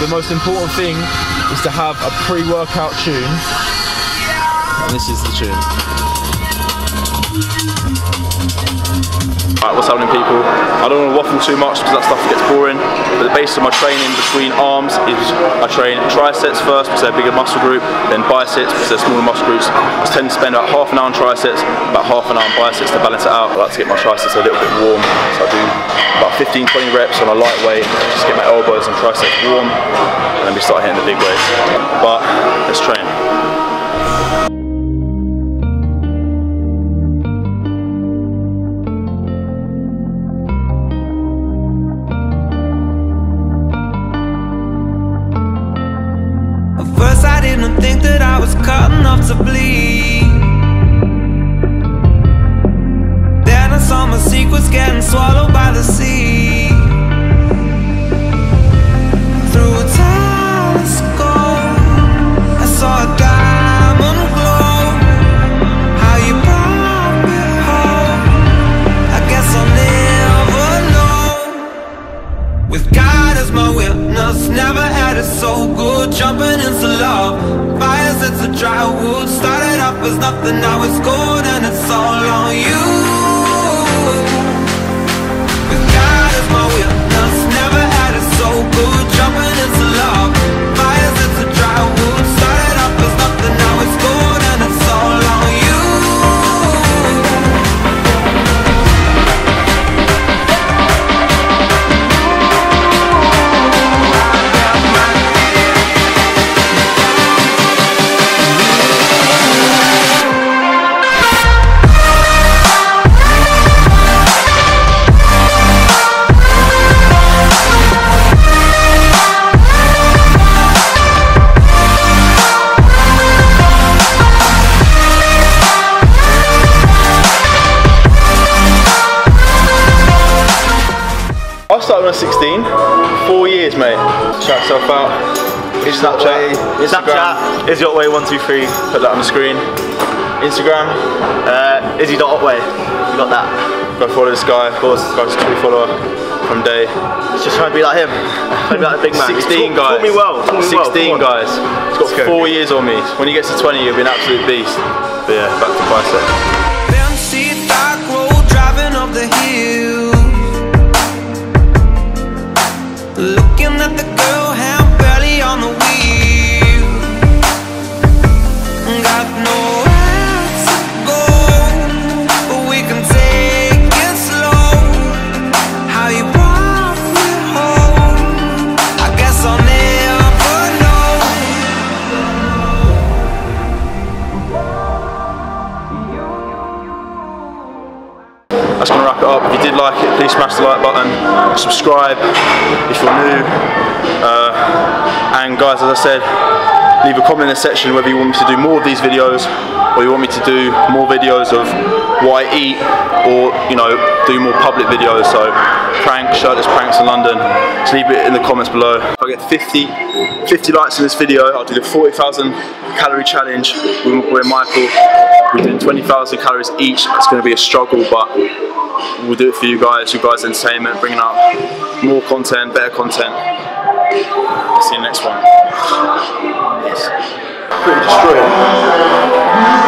the most important thing is to have a pre-workout tune. And this is the tune. Right, what's happening people? I don't want to waffle too much because that stuff gets boring, but the basis of my training between arms is I train triceps first because they're a bigger muscle group, then biceps because they're smaller muscle groups. I tend to spend about half an hour on triceps, about half an hour on biceps to balance it out. I like to get my triceps a little bit warm, so I do about 15-20 reps on a lightweight, just get my elbows and triceps warm, and then we start hitting the big weights. But let's train. Didn't think that I was cut enough to bleed. Then I saw my secrets getting swallowed by the sea Jumping into love, fires it's a dry wood. Started off as nothing, now it's gold, and it's all on you. I started when I was 16, four years mate. Shout yourself out. It's Snapchat, Instagram. Snapchat, is your way one two three. Put that on the screen. Instagram, Uh, Izzy.otway. You got that? go follow this guy. Of course, guy's a true follower from day. It's just trying to be like him. Trying to be like the big man. 16 Taught- guys. Taught me well. Taught me 16 well. Guys. He's got Let's go. four years on me. When he gets to 20, he'll be an absolute beast. But yeah, back to bicep. Wrap it up. If you did like it, please smash the like button, subscribe if you're new. Uh, and guys, as I said, leave a comment in the section whether you want me to do more of these videos or you want me to do more videos of what I eat or you know do more public videos. So prank, shirtless pranks in London. Just leave it in the comments below. If I get 50, 50 likes in this video, I'll do the 40,000 calorie challenge with boy Michael. We're doing 20,000 calories each. It's going to be a struggle, but we'll do it for you guys, you guys' entertainment, bringing out more content, better content. See you next one. Pretty destroyed.